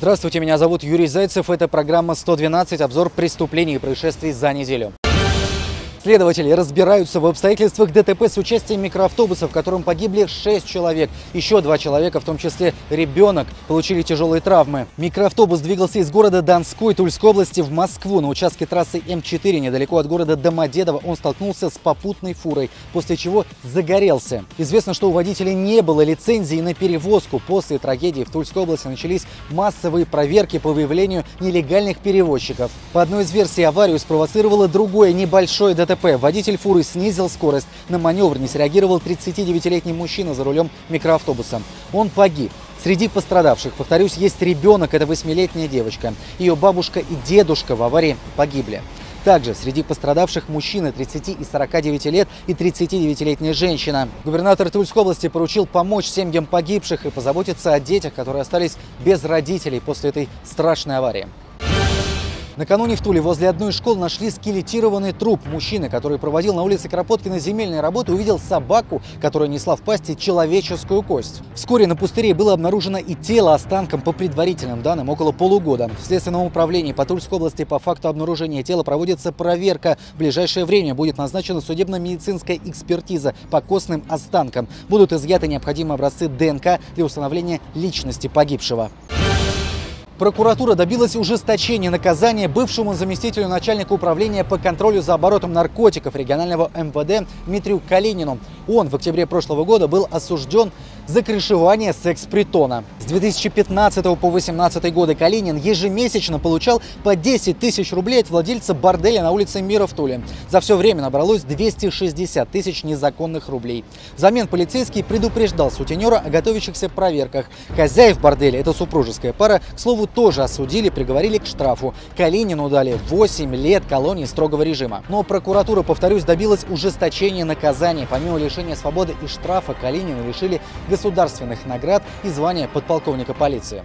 Здравствуйте, меня зовут Юрий Зайцев. Это программа «112. Обзор преступлений и происшествий за неделю. Следователи разбираются в обстоятельствах ДТП с участием микроавтобуса, в котором погибли 6 человек. Еще два человека, в том числе ребенок, получили тяжелые травмы. Микроавтобус двигался из города Донской Тульской области в Москву. На участке трассы М4 недалеко от города Домодедово он столкнулся с попутной фурой, после чего загорелся. Известно, что у водителя не было лицензии на перевозку. После трагедии в Тульской области начались массовые проверки по выявлению нелегальных перевозчиков. По одной из версий аварию спровоцировало другое небольшое ДТП ДТП. Водитель фуры снизил скорость. На маневр не среагировал 39-летний мужчина за рулем микроавтобуса. Он погиб. Среди пострадавших, повторюсь, есть ребенок, это восьмилетняя девочка. Ее бабушка и дедушка в аварии погибли. Также среди пострадавших мужчины 30 и 49 лет и 39-летняя женщина. Губернатор Тульской области поручил помочь семьям погибших и позаботиться о детях, которые остались без родителей после этой страшной аварии. Накануне в Туле возле одной из школ нашли скелетированный труп. Мужчины, который проводил на улице Кропоткина земельные работы, увидел собаку, которая несла в пасти человеческую кость. Вскоре на пустыре было обнаружено и тело останком по предварительным данным около полугода. В Следственном управлении по Тульской области по факту обнаружения тела проводится проверка. В ближайшее время будет назначена судебно-медицинская экспертиза по костным останкам. Будут изъяты необходимые образцы ДНК для установления личности погибшего. Прокуратура добилась ужесточения наказания бывшему заместителю начальника управления по контролю за оборотом наркотиков регионального МВД Дмитрию Калинину. Он в октябре прошлого года был осужден за крышевание секс-притона. С 2015 по 2018 годы Калинин ежемесячно получал по 10 тысяч рублей от владельца борделя на улице Мира в Туле. За все время набралось 260 тысяч незаконных рублей. Взамен полицейский предупреждал сутенера о готовящихся проверках. Хозяев борделя, это супружеская пара, к слову, тоже осудили, приговорили к штрафу. Калинину дали 8 лет колонии строгого режима. Но прокуратура, повторюсь, добилась ужесточения наказания. Помимо лишения свободы и штрафа, Калинину лишили государственных наград и звания подполковника полиции.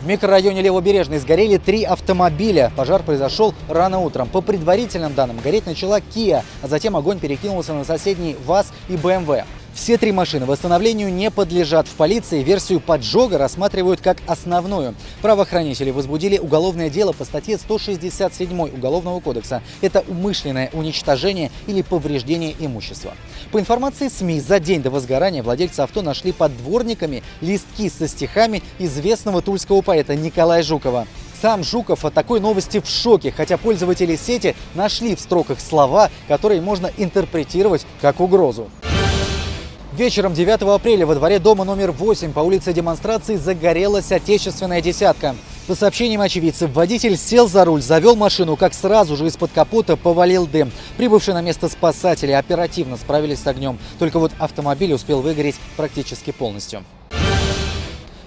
В микрорайоне Левобережный сгорели три автомобиля. Пожар произошел рано утром. По предварительным данным, гореть начала Kia, а затем огонь перекинулся на соседний ВАЗ и БМВ. Все три машины восстановлению не подлежат. В полиции версию поджога рассматривают как основную. Правоохранители возбудили уголовное дело по статье 167 Уголовного кодекса. Это умышленное уничтожение или повреждение имущества. По информации СМИ, за день до возгорания владельцы авто нашли под дворниками листки со стихами известного тульского поэта Николая Жукова. Сам Жуков от такой новости в шоке, хотя пользователи сети нашли в строках слова, которые можно интерпретировать как угрозу. Вечером 9 апреля во дворе дома номер 8 по улице демонстрации загорелась отечественная десятка. По сообщениям очевидцев, водитель сел за руль, завел машину, как сразу же из-под капота повалил дым. Прибывшие на место спасатели оперативно справились с огнем. Только вот автомобиль успел выгореть практически полностью.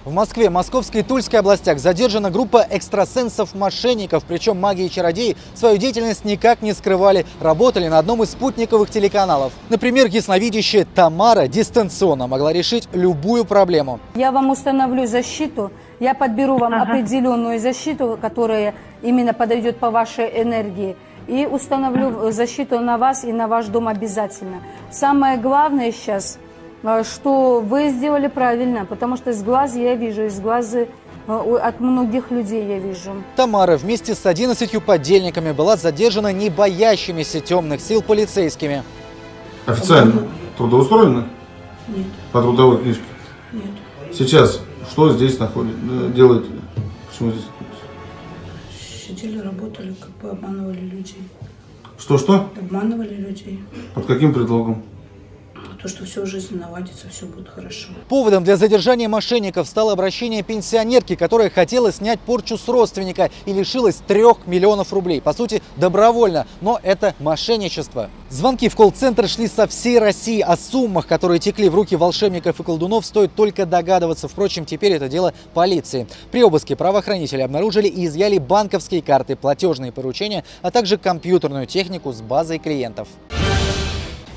В Москве, Московской и Тульской областях задержана группа экстрасенсов-мошенников. Причем маги и чародеи свою деятельность никак не скрывали. Работали на одном из спутниковых телеканалов. Например, ясновидящая Тамара дистанционно могла решить любую проблему. Я вам установлю защиту, я подберу вам ага. определенную защиту, которая именно подойдет по вашей энергии. И установлю защиту на вас и на ваш дом обязательно. Самое главное сейчас – что вы сделали правильно, потому что из глаз я вижу, из глаза а, от многих людей я вижу. Тамара вместе с 11 подельниками была задержана не боящимися темных сил полицейскими. Официально трудоустроена? Нет. По трудовой книжке? Нет. Сейчас что здесь находит, э, делаете? Почему здесь Сидели, работали, как бы обманывали людей. Что-что? Обманывали людей. Под каким предлогом? То, что все в жизни наладится, все будет хорошо. Поводом для задержания мошенников стало обращение пенсионерки, которая хотела снять порчу с родственника и лишилась трех миллионов рублей. По сути, добровольно, но это мошенничество. Звонки в колл-центр шли со всей России. О суммах, которые текли в руки волшебников и колдунов, стоит только догадываться. Впрочем, теперь это дело полиции. При обыске правоохранители обнаружили и изъяли банковские карты, платежные поручения, а также компьютерную технику с базой клиентов.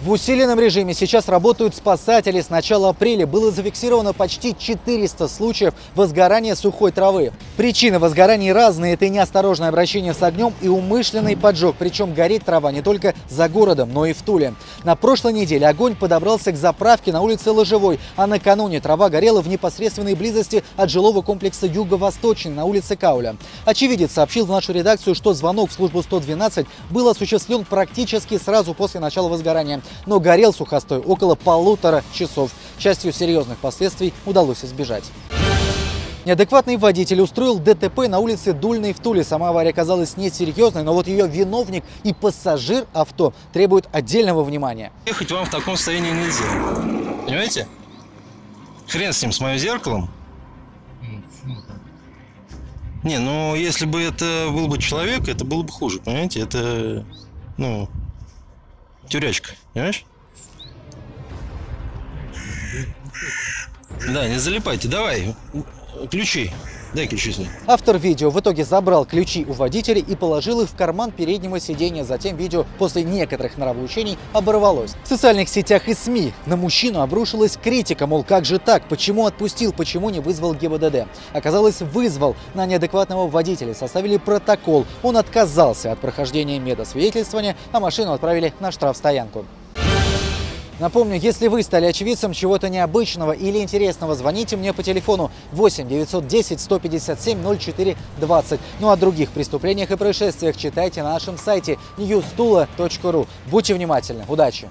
В усиленном режиме сейчас работают спасатели. С начала апреля было зафиксировано почти 400 случаев возгорания сухой травы. Причины возгорания разные. Это и неосторожное обращение с огнем, и умышленный поджог. Причем горит трава не только за городом, но и в Туле. На прошлой неделе огонь подобрался к заправке на улице Ложевой, а накануне трава горела в непосредственной близости от жилого комплекса Юго-Восточный на улице Кауля. Очевидец сообщил в нашу редакцию, что звонок в службу 112 был осуществлен практически сразу после начала возгорания но горел сухостой около полутора часов. К счастью, серьезных последствий удалось избежать. Неадекватный водитель устроил ДТП на улице Дульной в Туле. Сама авария оказалась несерьезной, но вот ее виновник и пассажир авто требуют отдельного внимания. Ехать вам в таком состоянии нельзя. Понимаете? Хрен с ним, с моим зеркалом. Не, ну если бы это был бы человек, это было бы хуже, понимаете? Это, ну, тюрячка, понимаешь? Да, не залипайте, давай, ключи. Дай ключи с ней. Автор видео в итоге забрал ключи у водителя и положил их в карман переднего сиденья. Затем видео после некоторых нравоучений оборвалось. В социальных сетях и СМИ на мужчину обрушилась критика, мол, как же так, почему отпустил, почему не вызвал ГИБДД. Оказалось, вызвал на неадекватного водителя, составили протокол. Он отказался от прохождения медосвидетельствования, а машину отправили на штрафстоянку. Напомню, если вы стали очевидцем чего-то необычного или интересного, звоните мне по телефону 8 910 157 04 20. Ну а о других преступлениях и происшествиях читайте на нашем сайте newstula.ru. Будьте внимательны. Удачи!